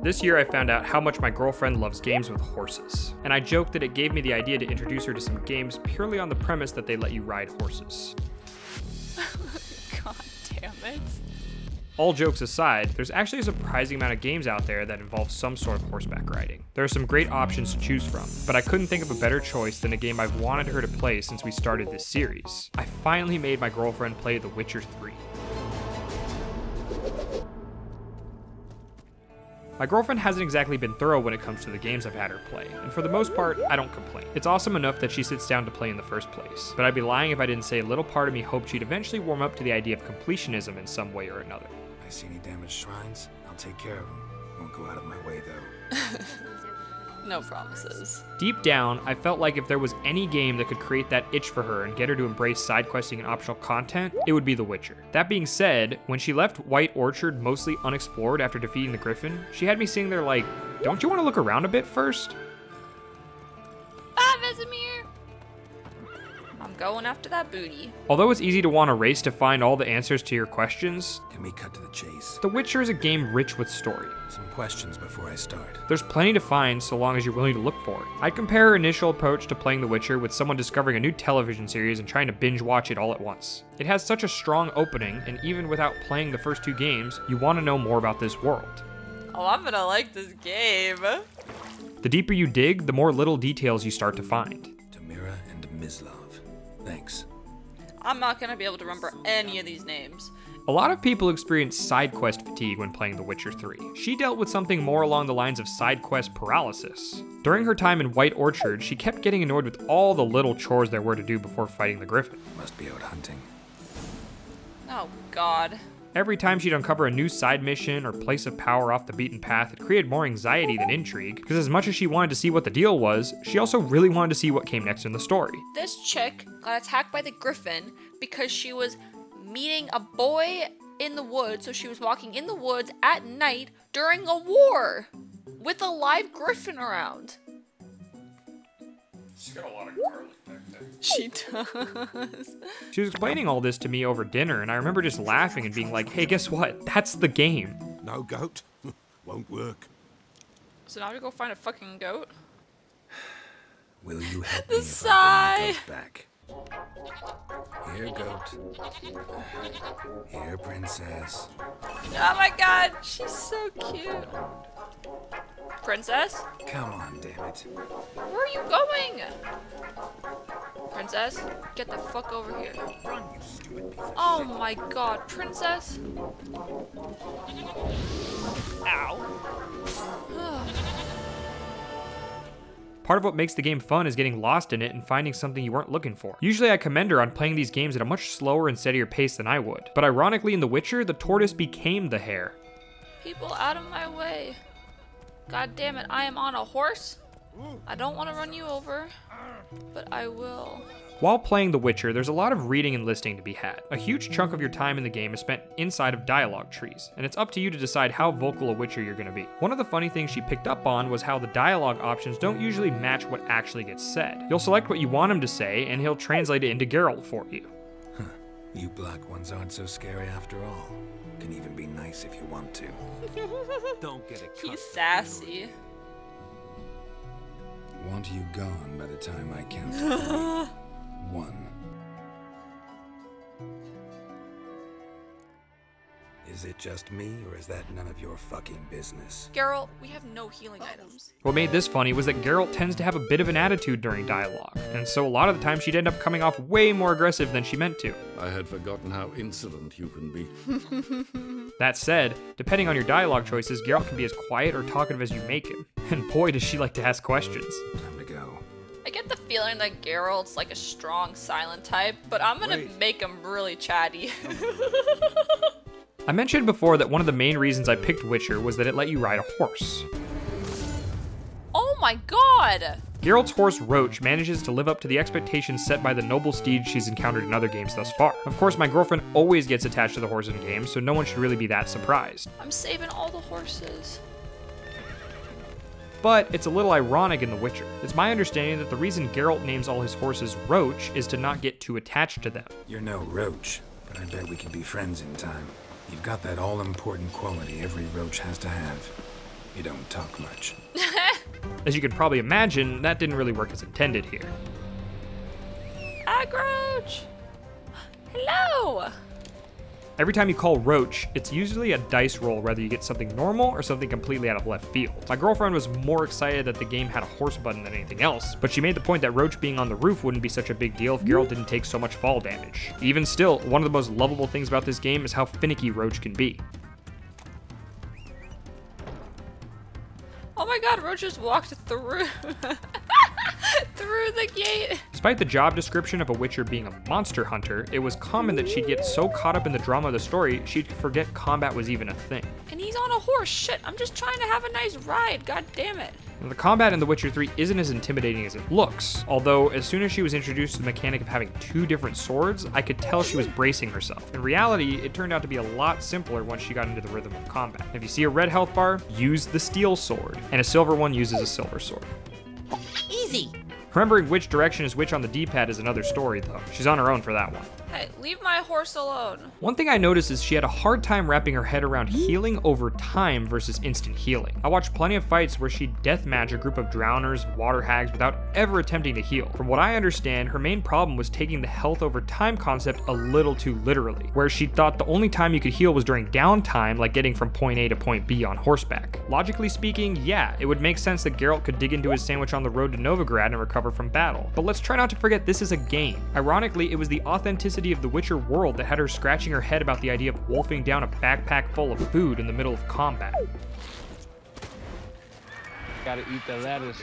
This year I found out how much my girlfriend loves games with horses, and I joked that it gave me the idea to introduce her to some games purely on the premise that they let you ride horses. God damn it. All jokes aside, there's actually a surprising amount of games out there that involve some sort of horseback riding. There are some great options to choose from, but I couldn't think of a better choice than a game I've wanted her to play since we started this series. I finally made my girlfriend play The Witcher 3. My girlfriend hasn't exactly been thorough when it comes to the games I've had her play, and for the most part, I don't complain. It's awesome enough that she sits down to play in the first place, but I'd be lying if I didn't say a little part of me hoped she'd eventually warm up to the idea of completionism in some way or another. I see any damaged shrines? I'll take care of them. Won't go out of my way, though. No promises. Deep down, I felt like if there was any game that could create that itch for her and get her to embrace side questing and optional content, it would be The Witcher. That being said, when she left White Orchard mostly unexplored after defeating the Griffin, she had me sitting there like, don't you want to look around a bit first? Bye, Vesemir! I'm going after that booty. Although it's easy to want to race to find all the answers to your questions, Can we cut to the chase? The Witcher is a game rich with story. Some questions before I start. There's plenty to find so long as you're willing to look for it. I'd compare her initial approach to playing The Witcher with someone discovering a new television series and trying to binge watch it all at once. It has such a strong opening, and even without playing the first two games, you want to know more about this world. Oh, I'm gonna like this game. The deeper you dig, the more little details you start to find. Tamara and Mislav. Thanks. I'm not gonna be able to remember any of these names. A lot of people experience side quest fatigue when playing The Witcher 3. She dealt with something more along the lines of side quest paralysis. During her time in White Orchard, she kept getting annoyed with all the little chores there were to do before fighting the Griffin. Must be out hunting. Oh, God. Every time she'd uncover a new side mission or place of power off the beaten path, it created more anxiety than intrigue, because as much as she wanted to see what the deal was, she also really wanted to see what came next in the story. This chick got attacked by the griffin because she was meeting a boy in the woods. So she was walking in the woods at night during a war with a live griffin around. She's got a lot of garlic back there. She does. She was explaining all this to me over dinner, and I remember just laughing and being like, hey, guess what? That's the game. No goat? Won't work. So now we go find a fucking goat. Will you help The me if sigh. I the goat back? Here, goat. Here, princess. Oh my god, she's so cute. Princess? Come on, damn it. Where are you going? Princess, get the fuck over here. Oh my god, princess? Ow. Part of what makes the game fun is getting lost in it and finding something you weren't looking for. Usually I commend her on playing these games at a much slower and steadier pace than I would, but ironically in The Witcher, the tortoise became the hare. People out of my way. God damn it, I am on a horse. I don't want to run you over, but I will. While playing The Witcher, there's a lot of reading and listening to be had. A huge chunk of your time in the game is spent inside of dialogue trees, and it's up to you to decide how vocal a Witcher you're going to be. One of the funny things she picked up on was how the dialogue options don't usually match what actually gets said. You'll select what you want him to say, and he'll translate it into Geralt for you. You black ones aren't so scary after all. Can even be nice if you want to. Don't get it He's sassy. Want you gone by the time I count to three. One. Is it just me, or is that none of your fucking business? Geralt, we have no healing oh. items. What made this funny was that Geralt tends to have a bit of an attitude during dialogue, and so a lot of the time she'd end up coming off way more aggressive than she meant to. I had forgotten how insolent you can be. That said, depending on your dialogue choices, Geralt can be as quiet or talkative as you make him. And boy, does she like to ask questions. Time to go. I get the feeling that Geralt's like a strong silent type, but I'm gonna Wait. make him really chatty. I mentioned before that one of the main reasons I picked Witcher was that it let you ride a horse. oh my god! Geralt's horse Roach manages to live up to the expectations set by the noble steed she's encountered in other games thus far. Of course, my girlfriend always gets attached to the horse in games, so no one should really be that surprised. I'm saving all the horses. But it's a little ironic in The Witcher. It's my understanding that the reason Geralt names all his horses Roach is to not get too attached to them. You're no roach, but I bet we can be friends in time. You've got that all important quality every roach has to have You don't talk much. As you can probably imagine, that didn't really work as intended here. Agroach! Hello! Every time you call Roach, it's usually a dice roll whether you get something normal or something completely out of left field. My girlfriend was more excited that the game had a horse button than anything else, but she made the point that Roach being on the roof wouldn't be such a big deal if Geralt hmm. didn't take so much fall damage. Even still, one of the most lovable things about this game is how finicky Roach can be. My god, Roach just walked through. through the gate. Despite the job description of a Witcher being a monster hunter, it was common that she'd get so caught up in the drama of the story, she'd forget combat was even a thing. And he's on a horse. Shit, I'm just trying to have a nice ride. God damn it. The combat in The Witcher 3 isn't as intimidating as it looks, although as soon as she was introduced to the mechanic of having two different swords, I could tell she was bracing herself. In reality, it turned out to be a lot simpler once she got into the rhythm of combat. If you see a red health bar, use the steel sword, and a silver one uses a silver sword. Easy. Remembering which direction is which on the D-pad is another story, though. She's on her own for that one. Hey, leave my horse alone. One thing I noticed is she had a hard time wrapping her head around healing over time versus instant healing. I watched plenty of fights where she'd deathmatch a group of drowners, water hags without ever attempting to heal. From what I understand, her main problem was taking the health over time concept a little too literally, where she thought the only time you could heal was during downtime, like getting from point A to point B on horseback. Logically speaking, yeah, it would make sense that Geralt could dig into his sandwich on the road to Novigrad and recover from battle. But let's try not to forget this is a game. Ironically, it was the authenticity of the Witcher world that had her scratching her head about the idea of wolfing down a backpack full of food in the middle of combat. Gotta eat the lettuce.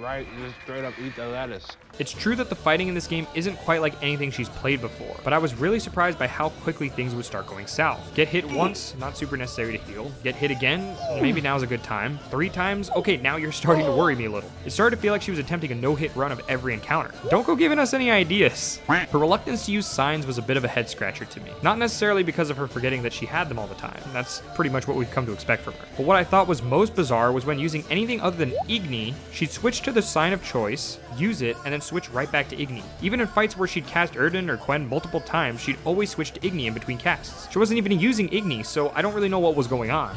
right, just straight up eat the lettuce. It's true that the fighting in this game isn't quite like anything she's played before, but I was really surprised by how quickly things would start going south. Get hit once, not super necessary to heal. Get hit again, maybe now's a good time. Three times, okay, now you're starting to worry me a little. It started to feel like she was attempting a no-hit run of every encounter. Don't go giving us any ideas. Her reluctance to use signs was a bit of a head scratcher to me. Not necessarily because of her forgetting that she had them all the time. That's pretty much what we've come to expect from her. But what I thought was most bizarre was when using anything other than Igni, she'd switch to the sign of choice, use it, and then switch right back to Igni. Even in fights where she'd cast Yrden or Quen multiple times, she'd always switch to Igni in between casts. She wasn't even using Igni, so I don't really know what was going on.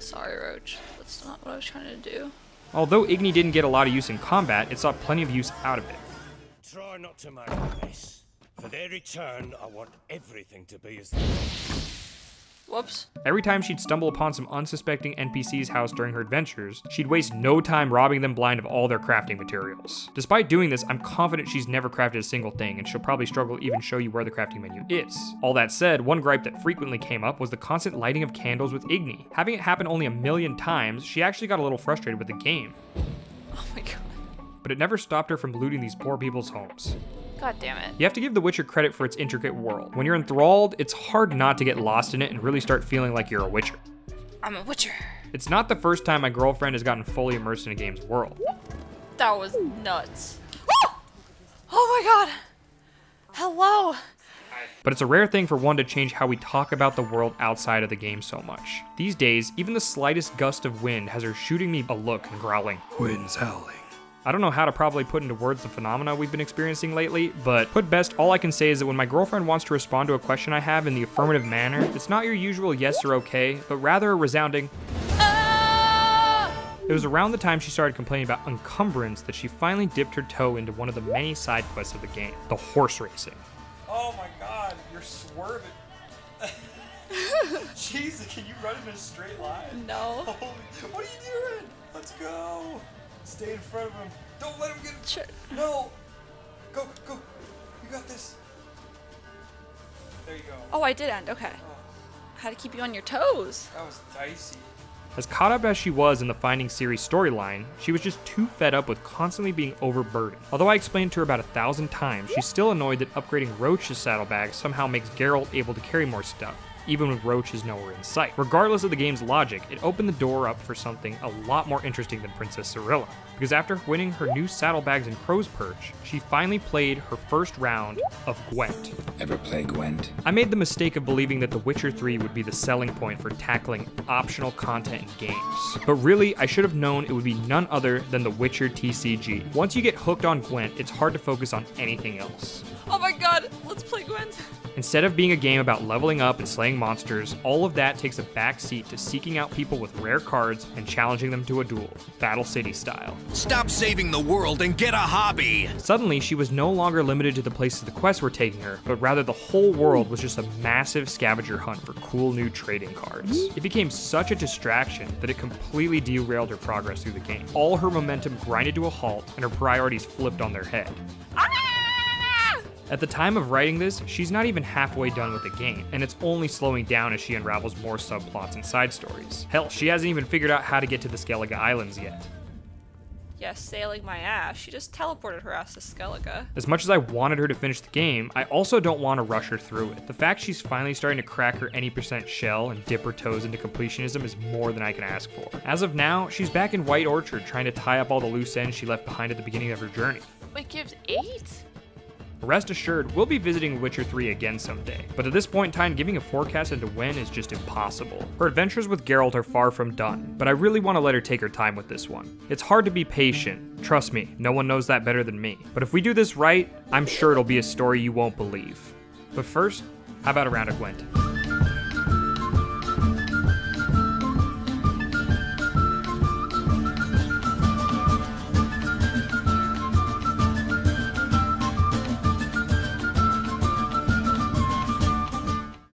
Sorry, Roach. That's not what I was trying to do. Although Igni didn't get a lot of use in combat, it saw plenty of use out of it. Try not to mind a mess. For their return, I want everything to be as they Whoops. Every time she'd stumble upon some unsuspecting NPC's house during her adventures, she'd waste no time robbing them blind of all their crafting materials. Despite doing this, I'm confident she's never crafted a single thing, and she'll probably struggle to even show you where the crafting menu is. All that said, one gripe that frequently came up was the constant lighting of candles with Igni. Having it happen only a million times, she actually got a little frustrated with the game, Oh my god. but it never stopped her from looting these poor people's homes. God damn it. You have to give The Witcher credit for its intricate world. When you're enthralled, it's hard not to get lost in it and really start feeling like you're a Witcher. I'm a witcher. It's not the first time my girlfriend has gotten fully immersed in a game's world. That was nuts. Oh, oh my god. Hello. But it's a rare thing for one to change how we talk about the world outside of the game so much. These days, even the slightest gust of wind has her shooting me a look and growling. Wind's howling. I don't know how to probably put into words the phenomena we've been experiencing lately, but put best, all I can say is that when my girlfriend wants to respond to a question I have in the affirmative manner, it's not your usual yes or okay, but rather a resounding. Ah! It was around the time she started complaining about encumbrance that she finally dipped her toe into one of the many side quests of the game, the horse racing. Oh my god, you're swerving. Jesus, can you run in a straight line? No. Holy, what are you doing? Let's go. Stay in front of him. Don't let him get. Shit. No. Go, go. You got this. There you go. Oh, I did end. Okay. Oh. How to keep you on your toes. That was dicey. As caught up as she was in the Finding series storyline, she was just too fed up with constantly being overburdened. Although I explained to her about a thousand times, she's still annoyed that upgrading Roach's saddlebag somehow makes Geralt able to carry more stuff, even when Roach is nowhere in sight. Regardless of the game's logic, it opened the door up for something a lot more interesting than Princess Cirilla. Because after winning her new saddlebags in Crow's Perch, she finally played her first round of Gwent. Ever play Gwent? I made the mistake of believing that The Witcher 3 would be the selling point for tackling optional content in games. But really, I should have known it would be none other than The Witcher TCG. Once you get hooked on Gwent, it's hard to focus on anything else. Oh my god. Let's play Gwen. Instead of being a game about leveling up and slaying monsters, all of that takes a back seat to seeking out people with rare cards and challenging them to a duel, Battle City style. Stop saving the world and get a hobby! Suddenly, she was no longer limited to the places the quests were taking her, but rather the whole world was just a massive scavenger hunt for cool new trading cards. It became such a distraction that it completely derailed her progress through the game. All her momentum grinded to a halt, and her priorities flipped on their head. At the time of writing this, she's not even halfway done with the game, and it's only slowing down as she unravels more subplots and side stories. Hell, she hasn't even figured out how to get to the Skellige Islands yet. Yeah, sailing my ass. She just teleported her ass to Skellige. As much as I wanted her to finish the game, I also don't want to rush her through it. The fact she's finally starting to crack her any percent shell and dip her toes into completionism is more than I can ask for. As of now, she's back in White Orchard trying to tie up all the loose ends she left behind at the beginning of her journey. It gives eight? Rest assured, we'll be visiting Witcher 3 again someday, but at this point in time, giving a forecast into when is just impossible. Her adventures with Geralt are far from done, but I really want to let her take her time with this one. It's hard to be patient, trust me, no one knows that better than me. But if we do this right, I'm sure it'll be a story you won't believe. But first, how about a round of Gwent?